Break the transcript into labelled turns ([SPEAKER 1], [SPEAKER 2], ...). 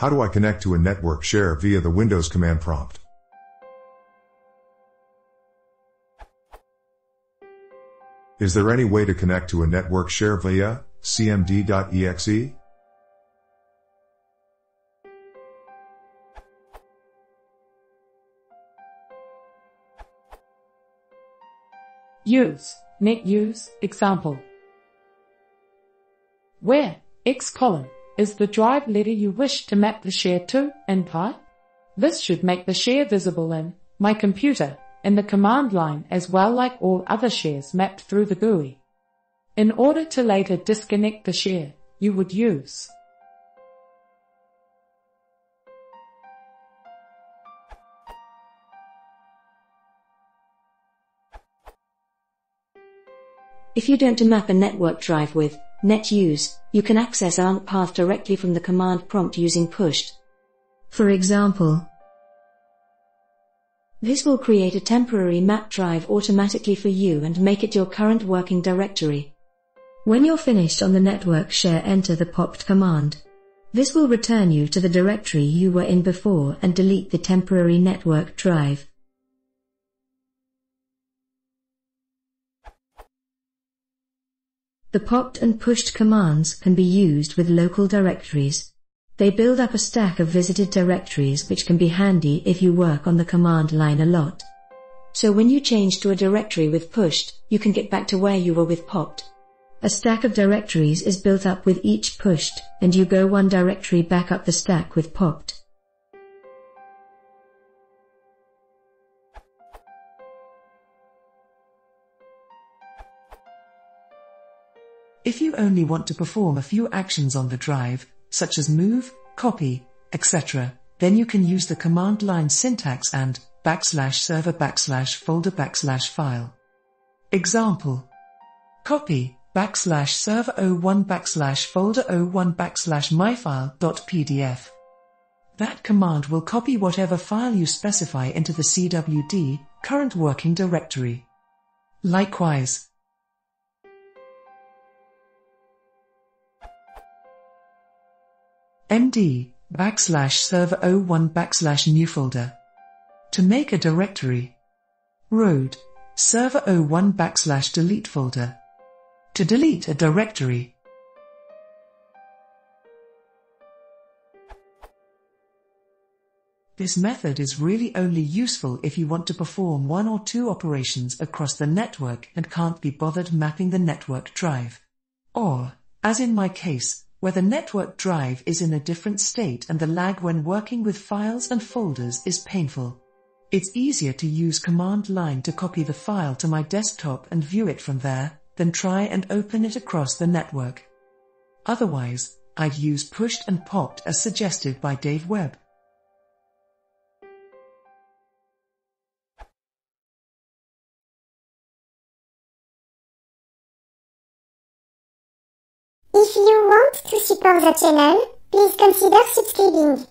[SPEAKER 1] How do I connect to a network share via the Windows command prompt? Is there any way to connect to a network share via cmd.exe?
[SPEAKER 2] Use, net use, example. Where, x colon, is the drive letter you wish to map the share to, and pi? This should make the share visible in my computer in the command line as well like all other shares mapped through the GUI. In order to later disconnect the share, you would use
[SPEAKER 3] If you don't map a network drive with netuse, you can access ARN path directly from the command prompt using pushd. For example, this will create a temporary map drive automatically for you and make it your current working directory. When you're finished on the network share enter the popd command. This will return you to the directory you were in before and delete the temporary network drive. The popd and pushd commands can be used with local directories. They build up a stack of visited directories which can be handy if you work on the command line a lot. So when you change to a directory with pushd, you can get back to where you were with popd. A stack of directories is built up with each pushd, and you go one directory back up the stack with popd.
[SPEAKER 4] If you only want to perform a few actions on the drive, such as move, copy, etc., then you can use the command line syntax and backslash server backslash folder backslash file. Example. Copy backslash server 01 backslash folder 01 backslash myfile.pdf. That command will copy whatever file you specify into the CWD current working directory. Likewise, md backslash server 01 backslash new folder. To make a directory. Road server 01 backslash delete folder. To delete a directory. This method is really only useful if you want to perform one or two operations across the network and can't be bothered mapping the network drive. Or, as in my case, where the network drive is in a different state and the lag when working with files and folders is painful. It's easier to use command line to copy the file to my desktop and view it from there, than try and open it across the network. Otherwise, I'd use pushd and popd as suggested by Dave Webb.
[SPEAKER 5] If you want to support the channel, please consider subscribing.